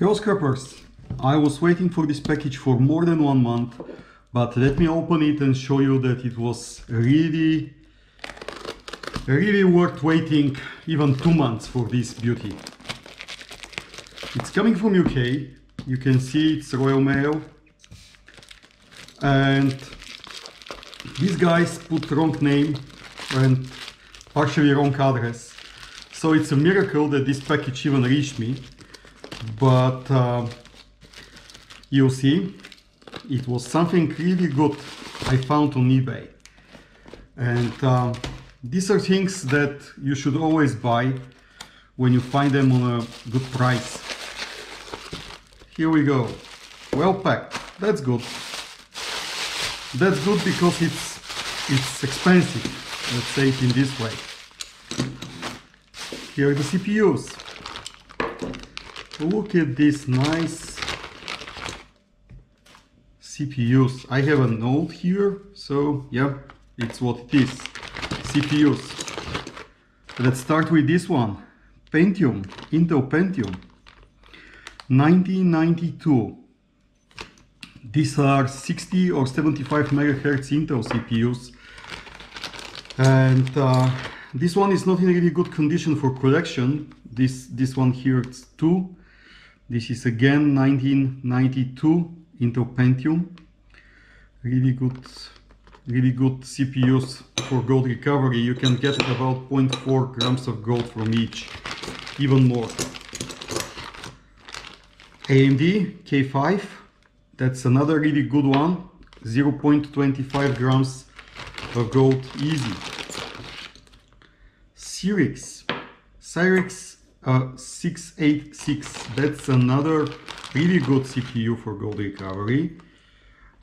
Hello scrappers! I was waiting for this package for more than one month, but let me open it and show you that it was really, really worth waiting even two months for this beauty. It's coming from UK, you can see it's Royal Mail, and these guys put wrong name and partially wrong address. So it's a miracle that this package even reached me but uh, you see it was something really good I found on eBay. And uh, these are things that you should always buy when you find them on a good price. Here we go. Well packed. That's good. That's good because it's it's expensive. Let's say it in this way. Here are the CPUs Look at this nice CPUs. I have a note here, so yeah, it's what it is. CPUs. Let's start with this one. Pentium, Intel Pentium. 1992. These are 60 or 75 megahertz Intel CPUs. And uh, this one is not in really good condition for collection. This, this one here, it's two this is again 1992 Intel Pentium. Really good, really good CPUs for gold recovery. You can get about 0.4 grams of gold from each, even more. AMD K5, that's another really good one. 0.25 grams of gold easy. Cyrix, Cyrix uh, 686 that's another really good CPU for gold recovery.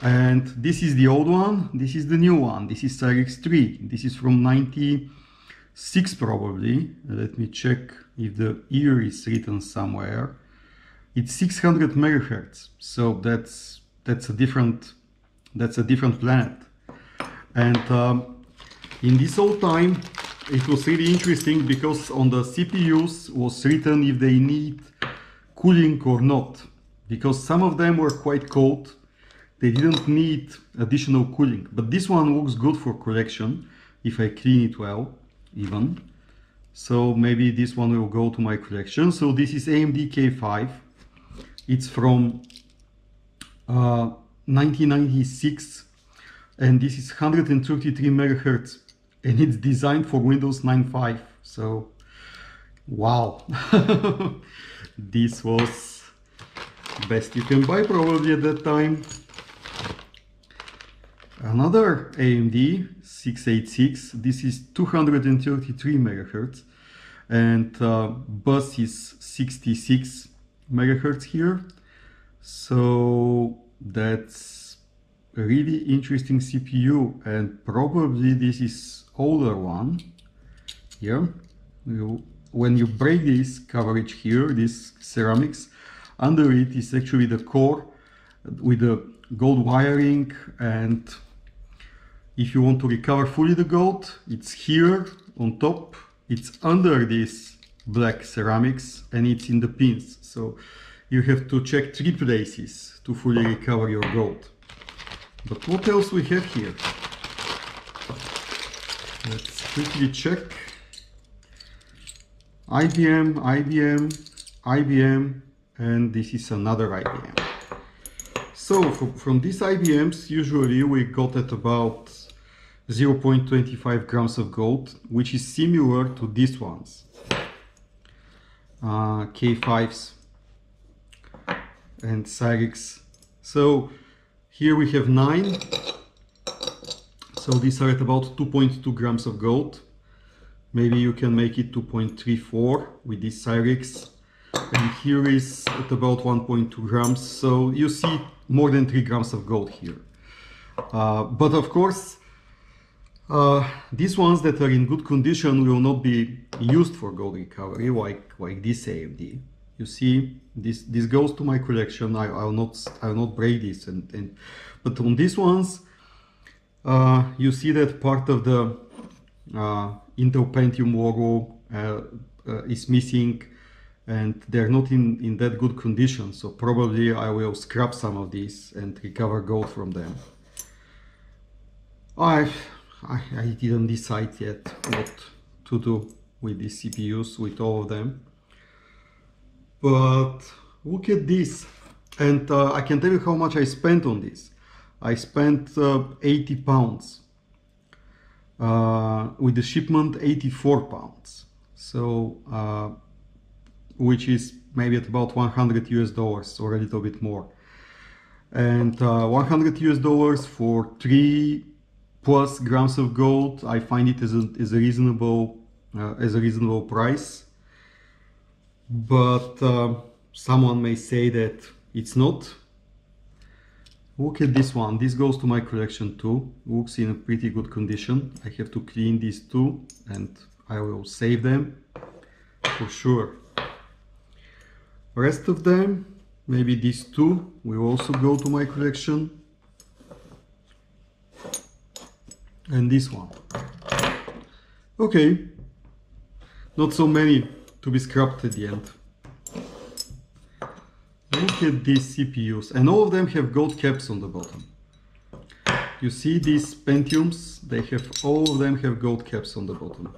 And this is the old one this is the new one. This is Cyrix 3 this is from 96 probably. Let me check if the year is written somewhere. It's 600 megahertz so that's that's a different that's a different planet. And um, in this old time it was really interesting because on the CPUs was written if they need cooling or not. Because some of them were quite cold, they didn't need additional cooling. But this one looks good for collection, if I clean it well, even. So maybe this one will go to my collection. So this is AMD K5. It's from uh, 1996 and this is 133 megahertz and it's designed for Windows 9.5 so wow. This was best you can buy probably at that time. Another AMD 686 this is 233 megahertz. And uh, bus is 66 megahertz here. So that's really interesting CPU and probably this is older one. Here you, when you break this coverage here this ceramics under it is actually the core with the gold wiring and if you want to recover fully the gold it's here on top. It's under this black ceramics and it's in the pins. So you have to check three places to fully recover your gold but what else we have here Let's quickly check. IBM, IBM, IBM, and this is another IBM. So from, these IBMs, usually we got at about 0.25 grams of gold, which is similar to these ones. Uh, K5s and Cyrix. So here we have nine so these are at about 2.2 grams of gold. Maybe you can make it 2.34 with this Cyrix. And here is at about 1.2 grams. So you see more than 3 grams of gold here. Uh, but of course, uh, these ones that are in good condition will not be used for gold recovery like, like this AMD. You see, this this goes to my collection. I, i'll not I will not break this and, and but on these ones uh, you see that part of the uh, Intel Pentium logo uh, uh, is missing and they're not in, in that good condition. So probably I will scrap some of these and recover gold from them. I, I, I didn't decide yet what to do with these CPUs, with all of them. But look at this. And uh, I can tell you how much I spent on this. I spent uh, 80 pounds. Uh, with the shipment 84 pounds. So, uh, which is maybe at about 100 US dollars or a little bit more. And uh, 100 US dollars for three plus grams of gold, I find it as a, as a reasonable uh, as a reasonable price. But uh, someone may say that it's not. Look at this one. This goes to my collection too. Looks in a pretty good condition. I have to clean these two and I will save them for sure. Rest of them, maybe these two, will also go to my collection. And this one. Okay, not so many to be scrapped at the end. Look at these CPUs and all of them have gold caps on the bottom. You see these Pentiums, they have all of them have gold caps on the bottom.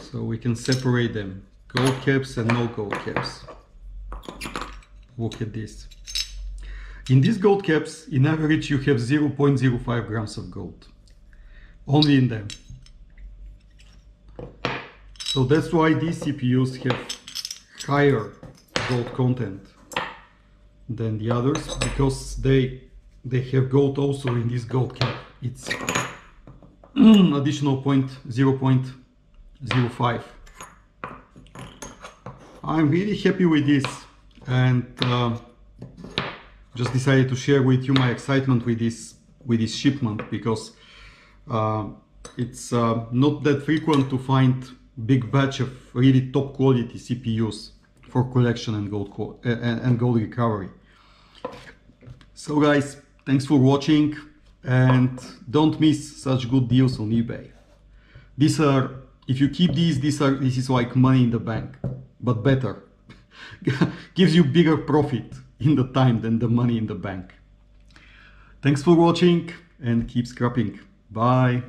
So we can separate them, gold caps and no gold caps. Look at this. In these gold caps, in average you have 0.05 grams of gold only in them. So that's why these CPUs have higher gold content than the others because they they have gold also in this gold cap. It's additional point 0.05. I'm really happy with this and uh, just decided to share with you my excitement with this with this shipment because uh, it's uh, not that frequent to find big batch of really top quality CPUs for collection and gold, eh, eh, and gold recovery. So guys, thanks for watching and don't miss such good deals on eBay. These are, if you keep these, these are, this is like money in the bank, but better. Gives you bigger profit in the time than the money in the bank. Thanks for watching and keep scrapping. Bye.